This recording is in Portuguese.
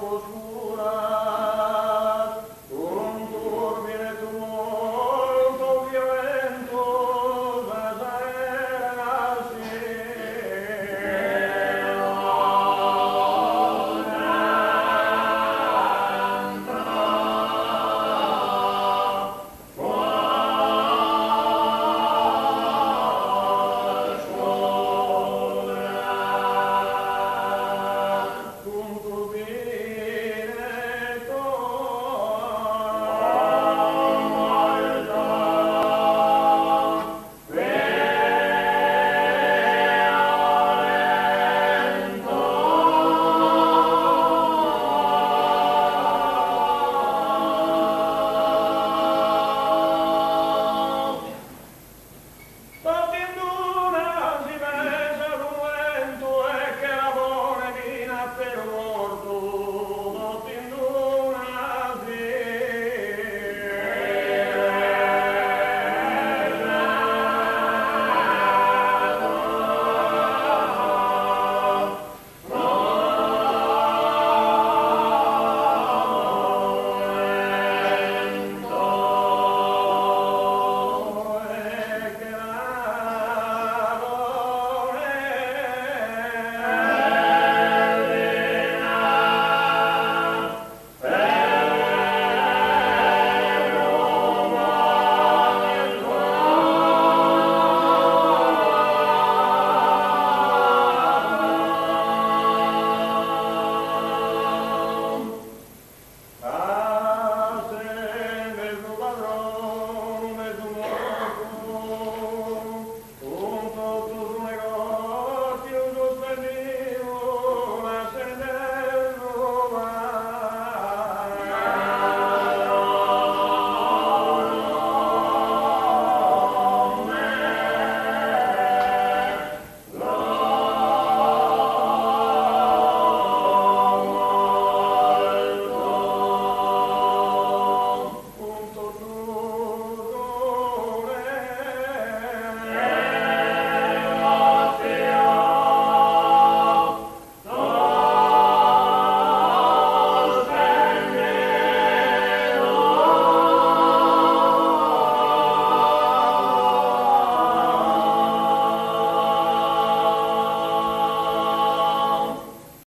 novo